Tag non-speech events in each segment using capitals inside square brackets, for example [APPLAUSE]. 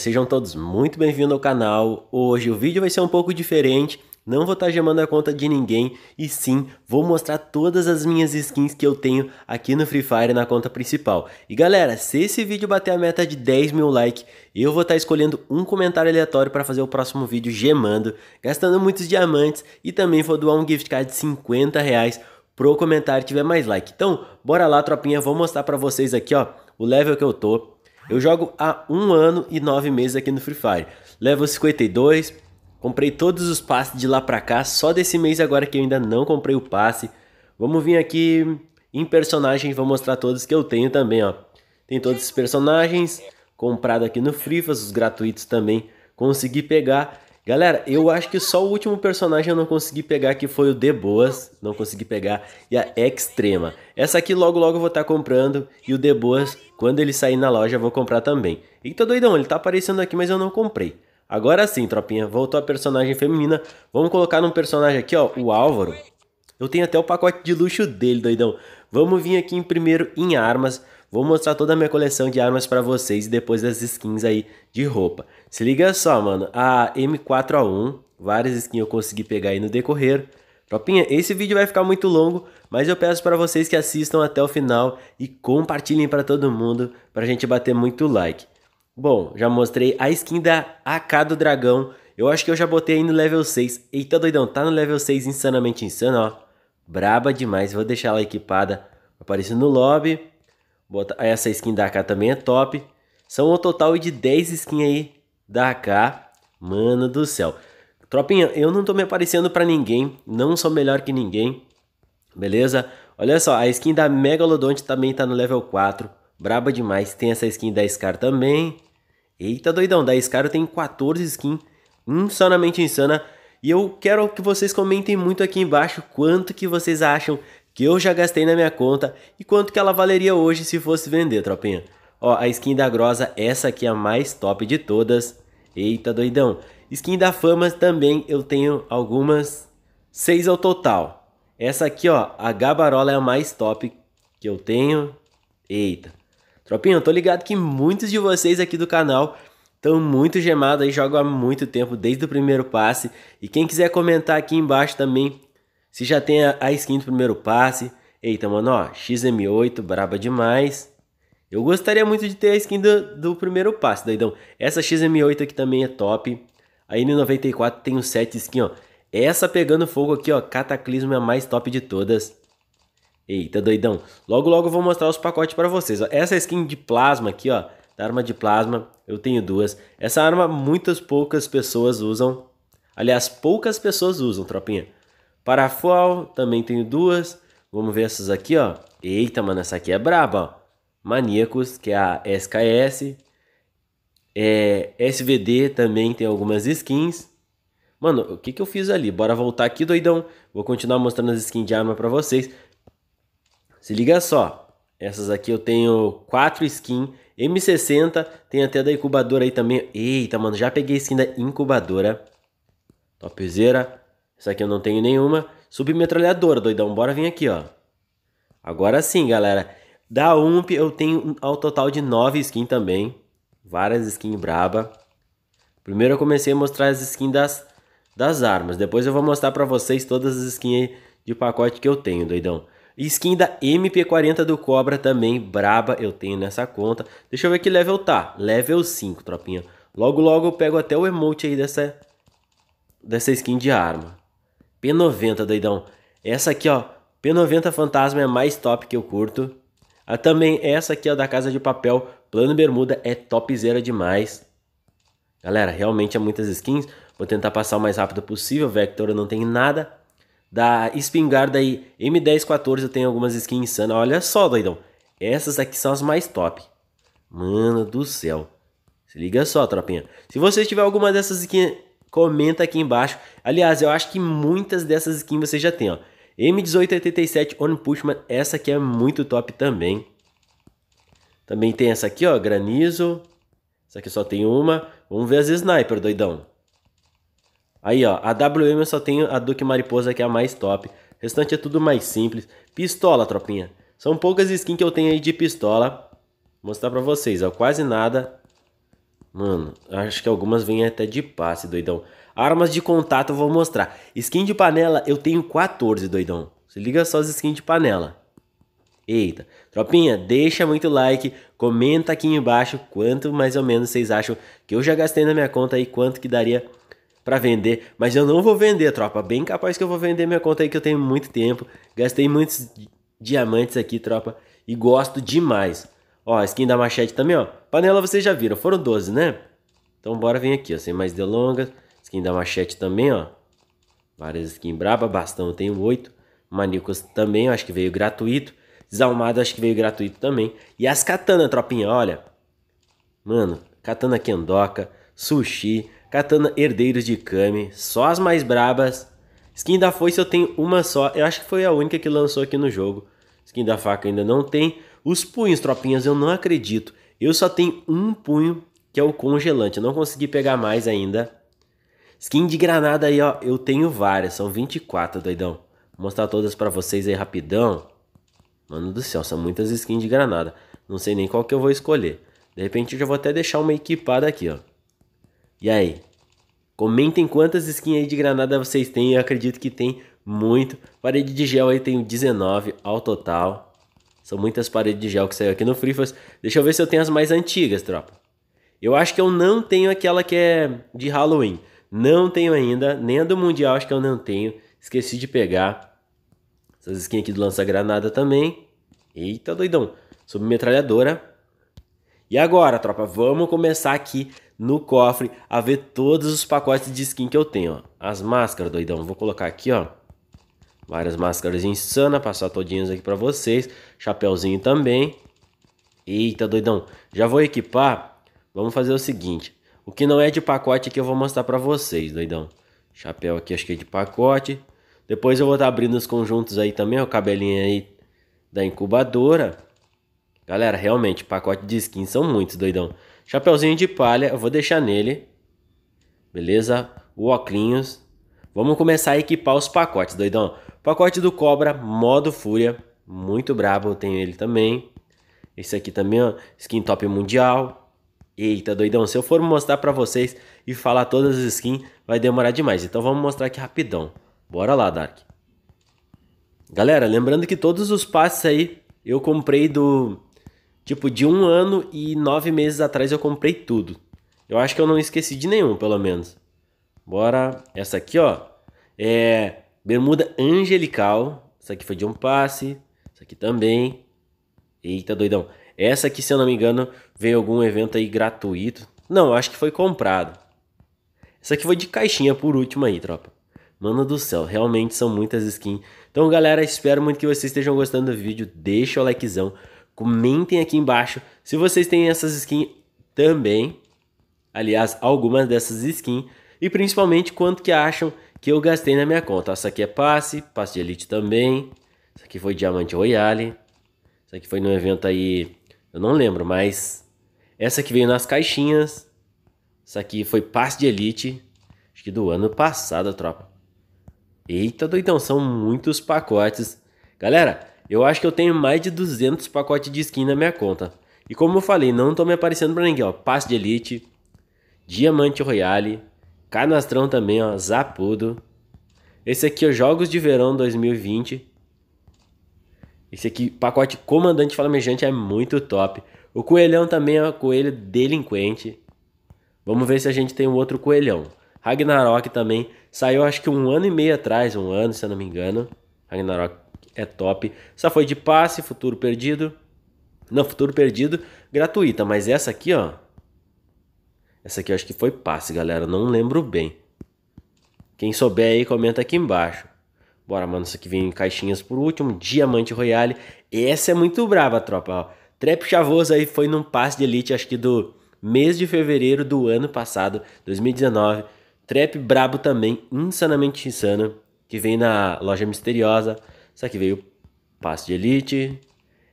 Sejam todos muito bem-vindos ao canal. Hoje o vídeo vai ser um pouco diferente. Não vou estar gemando a conta de ninguém e sim vou mostrar todas as minhas skins que eu tenho aqui no Free Fire na conta principal. E galera, se esse vídeo bater a meta de 10 mil likes, eu vou estar escolhendo um comentário aleatório para fazer o próximo vídeo gemando, gastando muitos diamantes e também vou doar um gift card de 50 reais pro comentário tiver mais like. Então, bora lá tropinha, vou mostrar para vocês aqui ó, o level que eu tô. Eu jogo há um ano e nove meses aqui no Free Fire. Level 52, comprei todos os passes de lá pra cá, só desse mês agora que eu ainda não comprei o passe. Vamos vir aqui em personagem, vou mostrar todos que eu tenho também, ó. Tem todos os personagens, comprado aqui no Frifas, os gratuitos também, consegui pegar. Galera, eu acho que só o último personagem eu não consegui pegar, que foi o De Boas, não consegui pegar, e a Extrema. Essa aqui logo logo eu vou estar tá comprando, e o De Boas, quando ele sair na loja, eu vou comprar também. Eita doidão, ele tá aparecendo aqui, mas eu não comprei. Agora sim, tropinha, voltou a personagem feminina. Vamos colocar num personagem aqui, ó, o Álvaro. Eu tenho até o pacote de luxo dele, doidão. Vamos vir aqui em primeiro em armas. Vou mostrar toda a minha coleção de armas para vocês depois das skins aí de roupa. Se liga só, mano, a M4A1, várias skins eu consegui pegar aí no decorrer. Tropinha, esse vídeo vai ficar muito longo, mas eu peço para vocês que assistam até o final e compartilhem para todo mundo, pra gente bater muito like. Bom, já mostrei a skin da AK do dragão, eu acho que eu já botei aí no level 6. Eita doidão, tá no level 6 insanamente insano, ó. Braba demais, vou deixar ela equipada, aparecendo no lobby. Bota, essa skin da AK também é top. São um total de 10 skins aí da AK. Mano do céu. Tropinha, eu não tô me aparecendo pra ninguém. Não sou melhor que ninguém. Beleza? Olha só, a skin da Megalodonte também tá no level 4. Braba demais. Tem essa skin da Scar também. Eita doidão, da Scar tem 14 skins. Insanamente insana. E eu quero que vocês comentem muito aqui embaixo quanto que vocês acham que eu já gastei na minha conta e quanto que ela valeria hoje se fosse vender, tropinha. Ó, a skin da Grosa, essa aqui é a mais top de todas. Eita, doidão. Skin da Fama também eu tenho algumas, seis ao total. Essa aqui, ó, a Gabarola é a mais top que eu tenho. Eita. Tropinha, eu tô ligado que muitos de vocês aqui do canal estão muito gemados aí, jogam há muito tempo, desde o primeiro passe. E quem quiser comentar aqui embaixo também se já tem a, skin do primeiro passe. Eita, mano, ó, XM8, braba demais. Eu gostaria muito de ter a skin do, do primeiro passe, doidão. Essa XM8 aqui também é top. A N94 tem o 7 skin, ó. Essa pegando fogo aqui, ó, Cataclismo é a mais top de todas. Eita, doidão. Logo, logo eu vou mostrar os pacotes para vocês. Ó. Essa skin de plasma aqui, ó, da arma de plasma, eu tenho duas. Essa arma muitas poucas pessoas usam. Aliás, poucas pessoas usam, tropinha. Parafual, também tenho duas. Vamos ver essas aqui, ó. Eita, mano, essa aqui é braba, ó. Maníacos, que é a SKS. É, SVD também tem algumas skins. Mano, o que que eu fiz ali? Bora voltar aqui, doidão. Vou continuar mostrando as skins de arma pra vocês. Se liga só. Essas aqui eu tenho quatro skins. M60, tem até da incubadora aí também. Eita, mano, já peguei skin da incubadora. Topzera. Essa aqui eu não tenho nenhuma. Submetralhadora, doidão. Bora vir aqui, ó. Agora sim, galera. Da UMP eu tenho ao total de 9 skins também. Várias skins braba. Primeiro eu comecei a mostrar as skins das, das armas. Depois eu vou mostrar pra vocês todas as skins de pacote que eu tenho, doidão. Skin da MP40 do Cobra também, braba, eu tenho nessa conta. Deixa eu ver que level tá. Level 5, tropinha. Logo, logo eu pego até o emote aí dessa, dessa skin de arma. P90, doidão. Essa aqui, ó. P90 Fantasma é mais top que eu curto. Ah, também essa aqui, ó, da Casa de Papel. Plano Bermuda é topzera demais. Galera, realmente é muitas skins. Vou tentar passar o mais rápido possível. Vector eu não tem nada. Da espingarda aí, M1014 eu tenho algumas skins insanas. Olha só, doidão. Essas aqui são as mais top. Mano do céu. Se liga só, tropinha. Se você tiver alguma dessas skins comenta aqui embaixo. Aliás, eu acho que muitas dessas skins você já tem, ó. M1887 On Pushman, essa aqui é muito top também. Também tem essa aqui, ó, Granizo. Essa aqui só tem uma. Vamos ver as Sniper, doidão. Aí, ó, a WM eu só tenho a Duke Mariposa, que é a mais top. O restante é tudo mais simples. Pistola, tropinha. São poucas skins que eu tenho aí de pistola. Vou mostrar pra vocês, ó, quase nada. Mano, acho que algumas vêm até de passe, doidão. Armas de contato eu vou mostrar. Skin de panela eu tenho 14, doidão. Se liga só as skins de panela. Eita, tropinha, deixa muito like, comenta aqui embaixo quanto mais ou menos vocês acham que eu já gastei na minha conta aí, quanto que daria para vender. Mas eu não vou vender, tropa. Bem capaz que eu vou vender minha conta aí que eu tenho muito tempo. Gastei muitos diamantes aqui, tropa, e gosto demais. Ó, skin da machete também, ó. Panela vocês já viram, foram 12, né? Então bora vir aqui, ó, sem mais delongas. Skin da machete também, ó. Várias skins braba, bastão eu tenho 8. Manicos também, acho que veio gratuito. Desalmado acho que veio gratuito também. E as katana, tropinha, olha. Mano, katana Kendoka, Sushi, katana Herdeiros de Kami, só as mais brabas. Skin da foice eu tenho uma só, eu acho que foi a única que lançou aqui no jogo. Skin da faca ainda não tem. Os punhos, tropinhas, eu não acredito. Eu só tenho um punho, que é o congelante. Eu não consegui pegar mais ainda. Skin de granada aí, ó, eu tenho várias, são 24, doidão. Vou mostrar todas pra vocês aí rapidão. Mano do céu, são muitas skins de granada. Não sei nem qual que eu vou escolher. De repente eu já vou até deixar uma equipada aqui, ó. E aí? Comentem quantas skins aí de granada vocês têm. Eu acredito que tem muito. Parede de gel aí tenho 19 ao total. São muitas paredes de gel que saiu aqui no Fire. Deixa eu ver se eu tenho as mais antigas, tropa. Eu acho que eu não tenho aquela que é de Halloween. Não tenho ainda. Nem a do Mundial acho que eu não tenho. Esqueci de pegar. Essas skins aqui do lança-granada também. Eita, doidão. Submetralhadora. E agora, tropa, vamos começar aqui no cofre a ver todos os pacotes de skin que eu tenho. Ó. As máscaras, doidão. Vou colocar aqui, ó. Várias máscaras insanas, passar todinhas aqui pra vocês. Chapeuzinho também. Eita, doidão. Já vou equipar. Vamos fazer o seguinte. O que não é de pacote aqui eu vou mostrar pra vocês, doidão. Chapéu aqui acho que é de pacote. Depois eu vou estar abrindo os conjuntos aí também, o cabelinho aí da incubadora. Galera, realmente, pacote de skins são muitos, doidão. Chapeuzinho de palha, eu vou deixar nele. Beleza? O óculos. Vamos começar a equipar os pacotes, doidão. Pacote do Cobra, modo Fúria. Muito brabo, eu tenho ele também. Esse aqui também, ó, skin top mundial. Eita, doidão, se eu for mostrar pra vocês e falar todas as skins, vai demorar demais. Então vamos mostrar aqui rapidão. Bora lá, Dark. Galera, lembrando que todos os passes aí eu comprei do. Tipo, de um ano e nove meses atrás eu comprei tudo. Eu acho que eu não esqueci de nenhum, pelo menos. Bora. Essa aqui, ó. É. Bermuda Angelical. Essa aqui foi de um passe. Essa aqui também. Eita, doidão. Essa aqui, se eu não me engano, veio algum evento aí gratuito. Não, acho que foi comprado. Essa aqui foi de caixinha por último aí, tropa. Mano do céu, realmente são muitas skins. Então, galera, espero muito que vocês estejam gostando do vídeo. Deixa o likezão. Comentem aqui embaixo se vocês têm essas skins também. Aliás, algumas dessas skins. E principalmente quanto que acham que eu gastei na minha conta. Essa aqui é passe, passe de elite também. Essa aqui foi diamante royale. Essa aqui foi no evento aí, eu não lembro, mas... Essa aqui veio nas caixinhas. Essa aqui foi passe de elite. Acho que do ano passado, tropa. Eita, doidão, são muitos pacotes. Galera, eu acho que eu tenho mais de 200 pacotes de skin na minha conta. E como eu falei, não estão me aparecendo pra ninguém, ó. Passe de Elite, Diamante Royale, Canastrão também, ó, Zapudo. Esse aqui é Jogos de Verão 2020. Esse aqui, pacote Comandante Flamejante é muito top. O Coelhão também é Coelho Delinquente. Vamos ver se a gente tem um outro Coelhão. Ragnarok também saiu acho que um ano e meio atrás, um ano se eu não me engano. Ragnarok é top. Essa foi de passe, Futuro Perdido. Não, Futuro Perdido, gratuita. Mas essa aqui, ó. Essa aqui eu acho que foi passe, galera. Não lembro bem. Quem souber aí, comenta aqui embaixo. Bora, mano. Essa aqui vem em caixinhas por último. Diamante Royale. Essa é muito brava, tropa. Ó. Trap Chavoso aí foi num passe de elite, acho que do mês de fevereiro do ano passado, 2019. Trap brabo também, insanamente insano, que vem na loja misteriosa. Isso aqui veio passe de elite.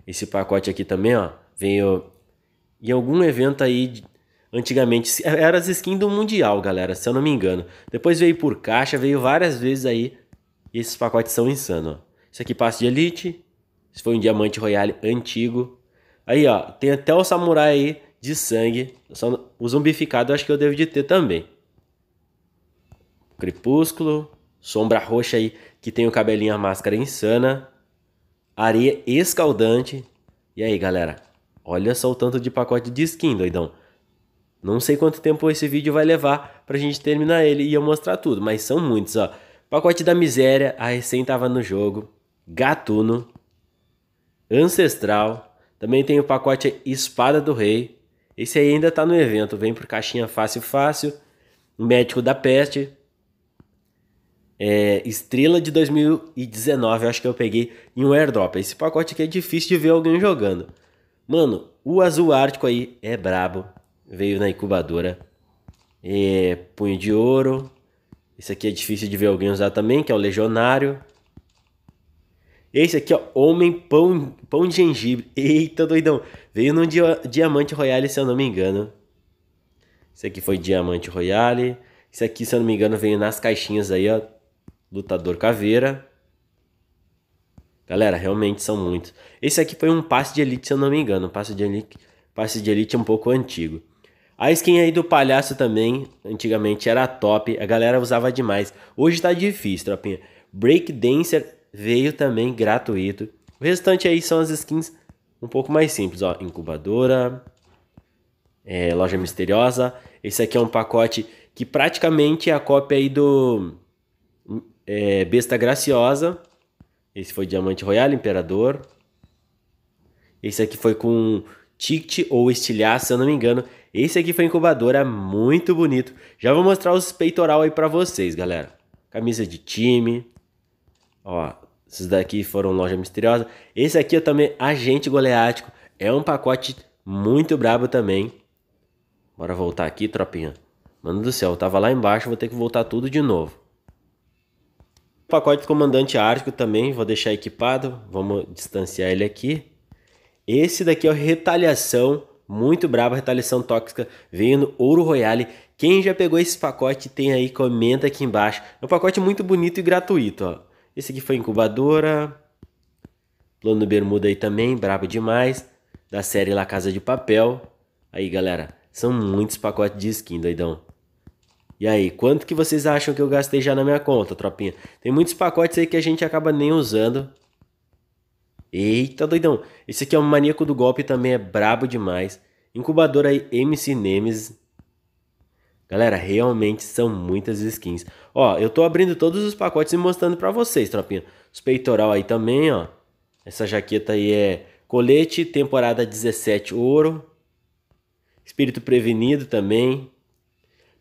Esse pacote aqui também, ó, veio em algum evento aí antigamente. Era as skins do Mundial, galera, se eu não me engano. Depois veio por caixa, veio várias vezes aí. E esses pacotes são insanos, ó. Isso aqui passe de elite. Esse foi um diamante royale antigo. Aí, ó, tem até o samurai aí de sangue. Só o zumbificado eu acho que eu devo de ter também. Crepúsculo. Sombra roxa aí, que tem o cabelinho a máscara insana. Areia escaldante. E aí, galera? Olha só o tanto de pacote de skin, doidão. Não sei quanto tempo esse vídeo vai levar pra gente terminar ele e eu mostrar tudo, mas são muitos, ó. Pacote da miséria, a recém tava no jogo. Gatuno. Ancestral. Também tem o pacote Espada do Rei. Esse aí ainda tá no evento, vem por caixinha fácil fácil. Médico da Peste. É, Estrela de 2019, eu acho que eu peguei em um airdrop. Esse pacote aqui é difícil de ver alguém jogando. Mano, o azul ártico aí é brabo. Veio na incubadora. É, punho de ouro. Esse aqui é difícil de ver alguém usar também, que é o legionário. Esse aqui, ó, Homem Pão, pão de Gengibre. [LAUGHS] Eita, doidão. Veio no dia, Diamante Royale, se eu não me engano. Esse aqui foi Diamante Royale. Esse aqui, se eu não me engano, veio nas caixinhas aí, ó. Lutador Caveira. Galera, realmente são muitos. Esse aqui foi um passe de elite, se eu não me engano. Um passe de elite, passe de elite um pouco antigo. A skin aí do palhaço também, antigamente era top. A galera usava demais. Hoje tá difícil, tropinha. Break Dancer veio também gratuito. O restante aí são as skins um pouco mais simples, ó. Incubadora, é, loja misteriosa. Esse aqui é um pacote que praticamente é a cópia aí do é, Besta Graciosa. Esse foi Diamante Royal Imperador. Esse aqui foi com ticket ou estilhaço, se eu não me engano. Esse aqui foi incubadora, muito bonito. Já vou mostrar os peitoral aí pra vocês, galera. Camisa de time. Ó, esses daqui foram loja misteriosa. Esse aqui é também agente goleático. É um pacote muito brabo também. Bora voltar aqui, tropinha. Mano do céu, eu tava lá embaixo, vou ter que voltar tudo de novo. Pacote do comandante ártico também, vou deixar equipado. Vamos distanciar ele aqui. Esse daqui é o Retaliação, muito brabo, Retaliação Tóxica, veio no Ouro Royale. Quem já pegou esse pacote tem aí, comenta aqui embaixo. É um pacote muito bonito e gratuito, ó. Esse aqui foi incubadora. Plano Bermuda aí também, brabo demais. Da série La Casa de Papel. Aí, galera, são muitos pacotes de skin, doidão. E aí, quanto que vocês acham que eu gastei já na minha conta, tropinha? Tem muitos pacotes aí que a gente acaba nem usando. Eita, doidão. Esse aqui é um maníaco do golpe também, é brabo demais. Incubador aí, MC Nemesis. Galera, realmente são muitas skins. Ó, eu tô abrindo todos os pacotes e mostrando pra vocês, tropinha. Os peitoral aí também, ó. Essa jaqueta aí é colete, temporada 17, ouro. Espírito prevenido também.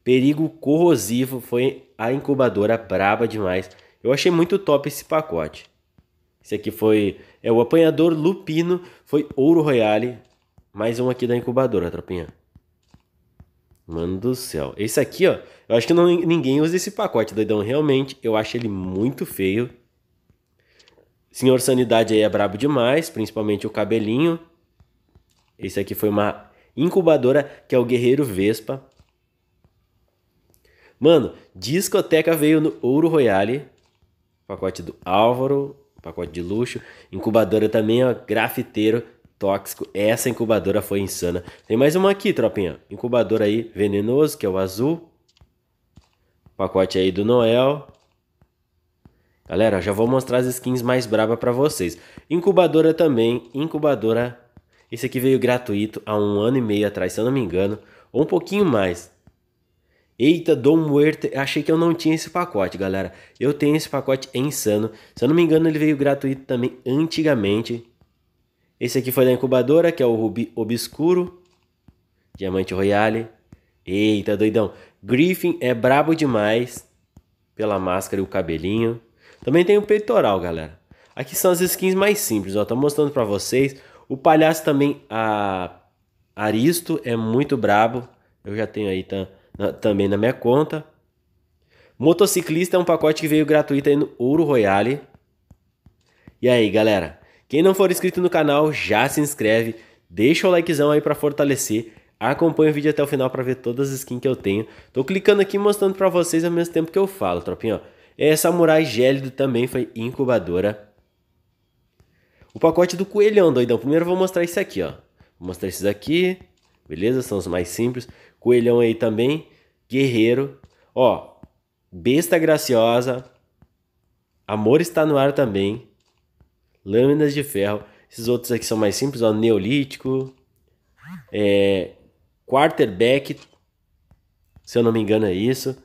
Perigo corrosivo foi a incubadora braba demais. Eu achei muito top esse pacote. Esse aqui foi é o apanhador lupino, foi ouro royale. Mais um aqui da incubadora, tropinha. Mano do céu. Esse aqui, ó, eu acho que não, ninguém usa esse pacote, doidão. Realmente, eu acho ele muito feio. Senhor Sanidade aí é brabo demais, principalmente o cabelinho. Esse aqui foi uma incubadora, que é o Guerreiro Vespa. Mano, discoteca veio no Ouro Royale. Pacote do Álvaro, pacote de luxo. Incubadora também, ó, grafiteiro tóxico. Essa incubadora foi insana. Tem mais uma aqui, tropinha. Incubadora aí, venenoso, que é o azul. Pacote aí do Noel. Galera, já vou mostrar as skins mais braba para vocês. Incubadora também, incubadora. Esse aqui veio gratuito há um ano e meio atrás, se eu não me engano. Ou um pouquinho mais. Eita, Dom Muerte, achei que eu não tinha esse pacote, galera. Eu tenho esse pacote, é insano. Se eu não me engano, ele veio gratuito também antigamente. Esse aqui foi da incubadora, que é o Rubi Obscuro. Diamante Royale. Eita, doidão. Griffin é brabo demais. Pela máscara e o cabelinho. Também tem o peitoral, galera. Aqui são as skins mais simples, ó. Tô mostrando pra vocês. O palhaço também, a Aristo, é muito brabo. Eu já tenho aí, tá? Na, também na minha conta. Motociclista é um pacote que veio gratuito aí no Ouro Royale. E aí, galera? Quem não for inscrito no canal, já se inscreve. Deixa o likezão aí para fortalecer. Acompanhe o vídeo até o final para ver todas as skins que eu tenho. Tô clicando aqui mostrando para vocês ao mesmo tempo que eu falo, tropinha. É, Samurai Gélido também foi incubadora. O pacote do coelhão, doidão. Primeiro eu vou mostrar isso aqui, ó. Vou mostrar esses aqui. Beleza? São os mais simples. Coelhão aí também. Guerreiro. Ó, Besta Graciosa. Amor está no ar também. Lâminas de ferro. Esses outros aqui são mais simples, ó. Neolítico. É, quarterback. Se eu não me engano é isso.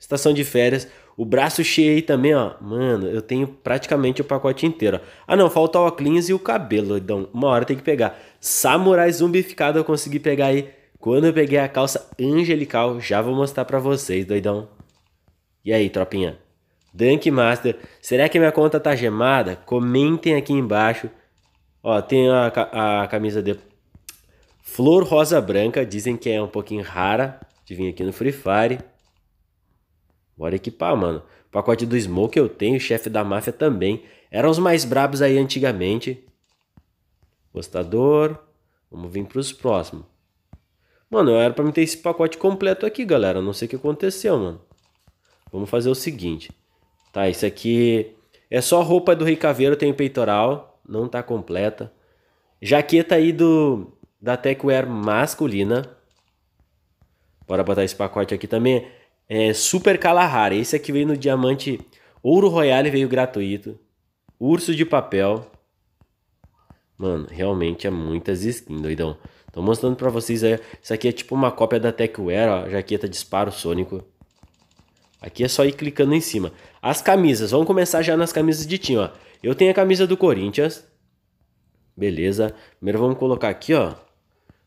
Estação de férias. O braço cheio aí também, ó. Mano, eu tenho praticamente o pacote inteiro. Ah, não. Falta o óculos e o cabelo, então Uma hora tem que pegar. Samurai zumbificado eu consegui pegar aí. Quando eu peguei a calça angelical, já vou mostrar pra vocês, doidão. E aí, tropinha? Dunk Master. Será que minha conta tá gemada? Comentem aqui embaixo. Ó, tem a, a camisa de Flor Rosa Branca. Dizem que é um pouquinho rara de vir aqui no Free Fire. Bora equipar, mano. Pacote do Smoke eu tenho, chefe da máfia também. Eram os mais brabos aí antigamente. Gostador. Vamos vir para os próximos. Mano, era para mim ter esse pacote completo aqui, galera. Não sei o que aconteceu, mano. Vamos fazer o seguinte. Tá, isso aqui é só roupa do Rei Caveiro, tem peitoral, não tá completa. Jaqueta aí do da Techwear masculina. Bora botar esse pacote aqui também. É Super Kalahari. Esse aqui veio no diamante Ouro Royale, veio gratuito. Urso de papel. Mano, realmente é muitas skins, doidão. Tô mostrando pra vocês aí. Isso aqui é tipo uma cópia da Techwear, ó. Jaqueta disparo sônico. Aqui é só ir clicando em cima. As camisas, vamos começar já nas camisas de time, ó. Eu tenho a camisa do Corinthians. Beleza. Primeiro vamos colocar aqui, ó.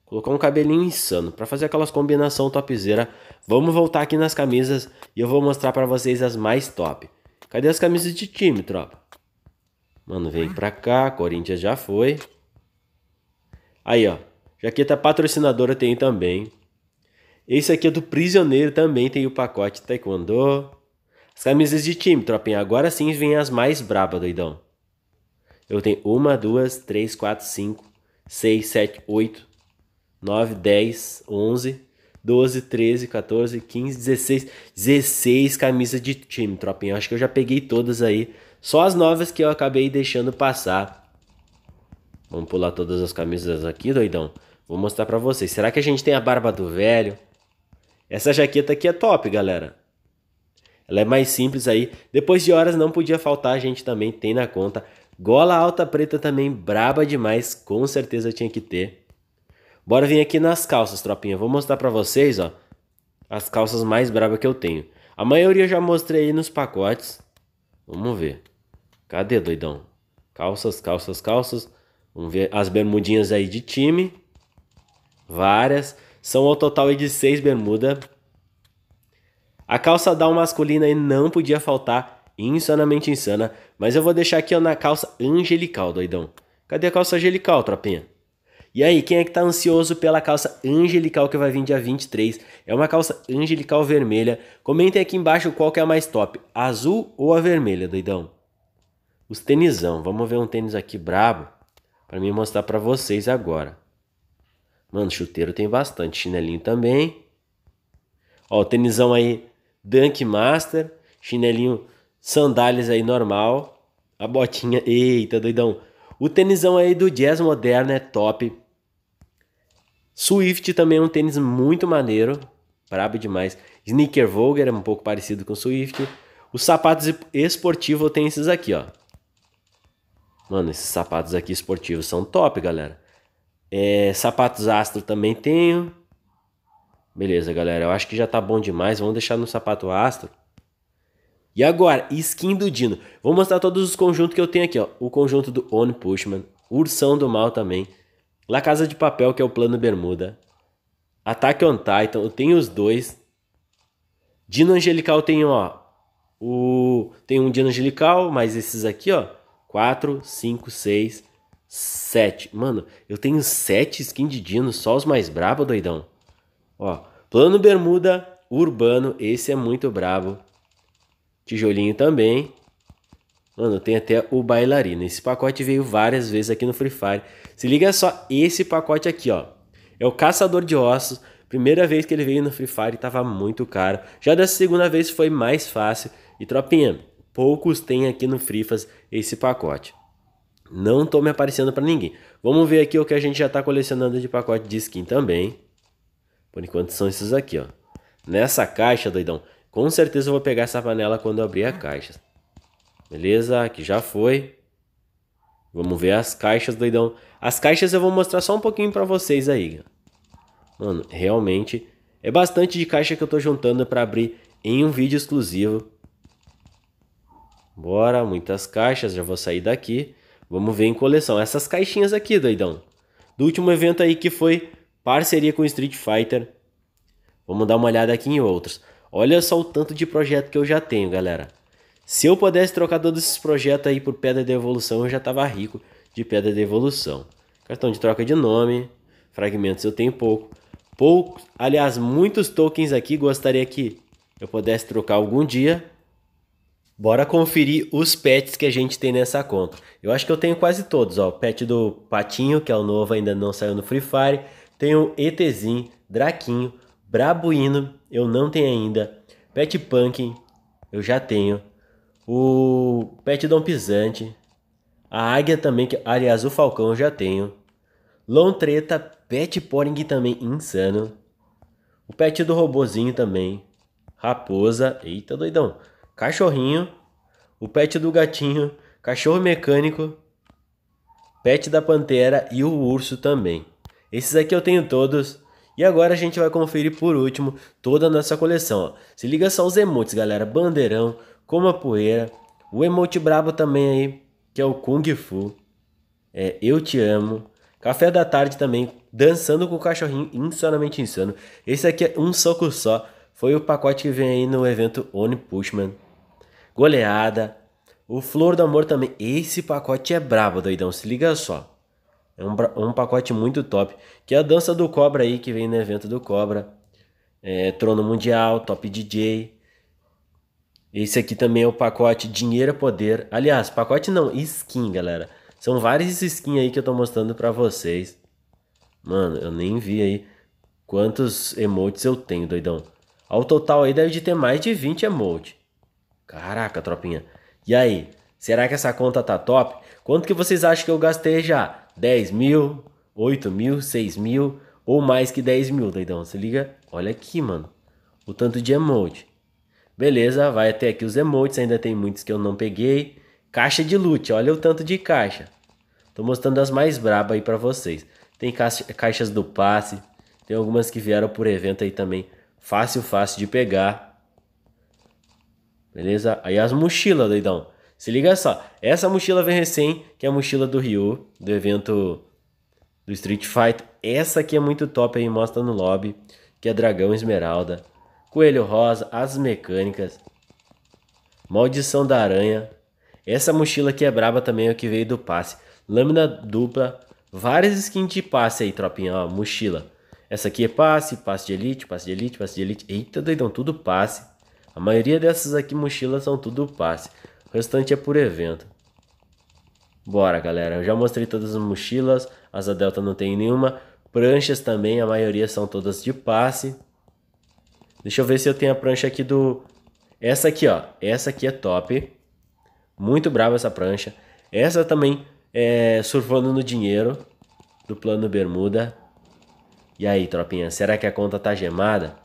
Colocar um cabelinho insano para fazer aquelas combinação topzera. Vamos voltar aqui nas camisas e eu vou mostrar para vocês as mais top. Cadê as camisas de time, tropa? Mano, vem pra cá. Corinthians já foi. Aí, ó. Jaqueta patrocinadora tem também. Esse aqui é do Prisioneiro, também tem o pacote Taekwondo. As camisas de time, tropinha. Agora sim vem as mais brabas, doidão. Eu tenho uma, duas, três, quatro, cinco, seis, sete, oito, nove, dez, onze, doze, treze, 14, 15, 16. 16 camisas de time, tropinha. Acho que eu já peguei todas aí. Só as novas que eu acabei deixando passar. Vamos pular todas as camisas aqui, doidão. Vou mostrar pra vocês. Será que a gente tem a barba do velho? Essa jaqueta aqui é top, galera. Ela é mais simples aí. Depois de horas não podia faltar, a gente também tem na conta. Gola alta preta também, braba demais. Com certeza tinha que ter. Bora vir aqui nas calças, tropinha. Vou mostrar pra vocês, ó. As calças mais brabas que eu tenho. A maioria eu já mostrei aí nos pacotes. Vamos ver. Cadê, doidão? Calças, calças, calças. Vamos ver as bermudinhas aí de time. Várias. São ao total de seis bermudas. A calça down masculina aí não podia faltar, insanamente insana. Mas eu vou deixar aqui ó, na calça angelical, doidão. Cadê a calça angelical, tropinha? E aí, quem é que tá ansioso pela calça angelical que vai vir dia 23? É uma calça angelical vermelha. Comentem aqui embaixo qual que é a mais top, azul ou a vermelha, doidão. Os tenisão, vamos ver um tênis aqui brabo para mim mostrar para vocês agora. Mano, chuteiro tem bastante. Chinelinho também. Ó, o tenisão aí, Dunk Master. Chinelinho, sandálias aí normal. A botinha, eita, doidão. O tenisão aí do Jazz Moderno é top. Swift também é um tênis muito maneiro. Brabo demais. Sneaker Vogue é um pouco parecido com o Swift. Os sapatos esportivos tem esses aqui, ó. Mano, esses sapatos aqui esportivos são top, galera. É, sapatos Astro também tenho. Beleza, galera. Eu acho que já tá bom demais. Vamos deixar no sapato Astro. E agora, skin do Dino. Vou mostrar todos os conjuntos que eu tenho aqui, ó. O conjunto do Oni Pushman. Ursão do Mal também. La Casa de Papel, que é o plano Bermuda. Attack on Titan. Eu tenho os dois. Dino Angelical tem, ó. O... Tem um Dino Angelical, mais esses aqui, ó. 4, 5, 6, 7. Mano, eu tenho 7 skins de Dino, só os mais brabo, doidão. Ó, plano bermuda urbano, esse é muito brabo. Tijolinho também. Mano, tem até o bailarino. Esse pacote veio várias vezes aqui no Free Fire. Se liga só esse pacote aqui, ó. É o caçador de ossos. Primeira vez que ele veio no Free Fire tava muito caro. Já dessa segunda vez foi mais fácil. E tropinha, poucos tem aqui no Frifas esse pacote. Não tô me aparecendo para ninguém. Vamos ver aqui o que a gente já está colecionando de pacote de skin também. Por enquanto são esses aqui, ó. Nessa caixa, doidão, com certeza eu vou pegar essa panela quando eu abrir a caixa. Beleza? Aqui já foi. Vamos ver as caixas, doidão. As caixas eu vou mostrar só um pouquinho pra vocês aí. Mano, realmente é bastante de caixa que eu tô juntando pra abrir em um vídeo exclusivo. Bora, muitas caixas, já vou sair daqui. Vamos ver em coleção. Essas caixinhas aqui, doidão. Do último evento aí que foi parceria com Street Fighter. Vamos dar uma olhada aqui em outros. Olha só o tanto de projeto que eu já tenho, galera. Se eu pudesse trocar todos esses projetos aí por pedra de evolução, eu já tava rico de pedra de evolução. Cartão de troca de nome, fragmentos eu tenho pouco. Poucos, aliás, muitos tokens aqui gostaria que eu pudesse trocar algum dia Bora conferir os pets que a gente tem nessa conta. Eu acho que eu tenho quase todos, ó. O pet do Patinho, que é o novo, ainda não saiu no Free Fire. Tenho ETzinho, Draquinho, Brabuíno, eu não tenho ainda. Pet Pumpkin, eu já tenho. O Pet Dom Pisante. A Águia também, que, aliás, o Falcão eu já tenho. Lontreta, Pet Poring também, insano. O Pet do Robozinho também. Raposa, eita doidão cachorrinho, o pet do gatinho, cachorro mecânico, pet da pantera e o urso também. Esses aqui eu tenho todos. E agora a gente vai conferir por último toda a nossa coleção. Ó. Se liga só os emotes, galera. Bandeirão, como a poeira. O emote brabo também aí, que é o Kung Fu. É, eu te amo. Café da tarde também, dançando com o cachorrinho, insanamente insano. Esse aqui é um soco só. Foi o pacote que vem aí no evento Oni Pushman goleada. O Flor do Amor também. Esse pacote é brabo, doidão. Se liga só. É um, um pacote muito top. Que é a dança do Cobra aí, que vem no evento do Cobra. É, Trono Mundial, Top DJ. Esse aqui também é o pacote Dinheiro Poder. Aliás, pacote não, skin, galera. São várias skins aí que eu tô mostrando pra vocês. Mano, eu nem vi aí quantos emotes eu tenho, doidão. Ao total aí deve de ter mais de 20 emotes. Caraca, tropinha. E aí, será que essa conta tá top? Quanto que vocês acham que eu gastei já? 10 mil, 8 mil, 6 mil ou mais que 10 mil, doidão? Se liga, olha aqui, mano. O tanto de emote. Beleza, vai até aqui os emotes, ainda tem muitos que eu não peguei. Caixa de loot, olha o tanto de caixa. Tô mostrando as mais brabas aí pra vocês. Tem caixa, caixas do passe, tem algumas que vieram por evento aí também. Fácil, fácil de pegar. Beleza? Aí as mochilas, doidão. Se liga só. Essa mochila vem recém, que é a mochila do Ryu, do evento do Street Fighter. Essa aqui é muito top aí, mostra no lobby, que é Dragão Esmeralda. Coelho Rosa, as mecânicas. Maldição da Aranha. Essa mochila aqui é braba também, é o que veio do passe. Lâmina dupla. Várias skins de passe aí, tropinha, ó, mochila. Essa aqui é passe, passe de elite, passe de elite, passe de elite. Eita, doidão, tudo passe. A maioria dessas aqui mochilas são tudo passe. O restante é por evento. Bora, galera. Eu já mostrei todas as mochilas. As da Delta não tem nenhuma. Pranchas também, a maioria são todas de passe. Deixa eu ver se eu tenho a prancha aqui do... Essa aqui, ó. Essa aqui é top. Muito brava essa prancha. Essa também é surfando no dinheiro. Do plano Bermuda. E aí, tropinha, será que a conta tá gemada?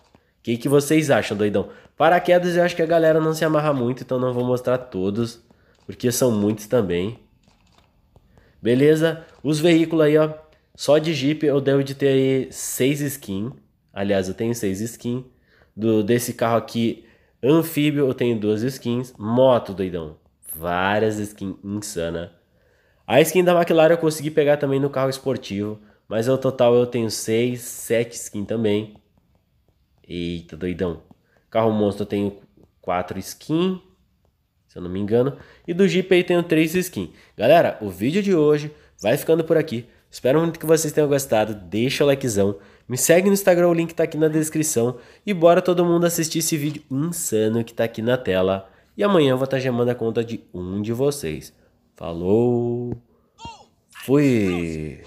O que, que vocês acham, doidão? Paraquedas eu acho que a galera não se amarra muito, então não vou mostrar todos, porque são muitos também. Beleza? Os veículos aí, ó. Só de Jeep eu devo de ter aí seis skins. Aliás, eu tenho seis skins. Do, desse carro aqui, anfíbio, eu tenho duas skins. Moto, doidão. Várias skins insana. A skin da McLaren eu consegui pegar também no carro esportivo. Mas ao total eu tenho seis, sete skins também. Eita, doidão. Carro monstro eu tenho 4 skins, se eu não me engano. E do Jeep aí tenho 3 skins. Galera, o vídeo de hoje vai ficando por aqui. Espero muito que vocês tenham gostado. Deixa o likezão. Me segue no Instagram, o link tá aqui na descrição. E bora todo mundo assistir esse vídeo insano que tá aqui na tela. E amanhã eu vou estar tá a conta de um de vocês. Falou! Fui!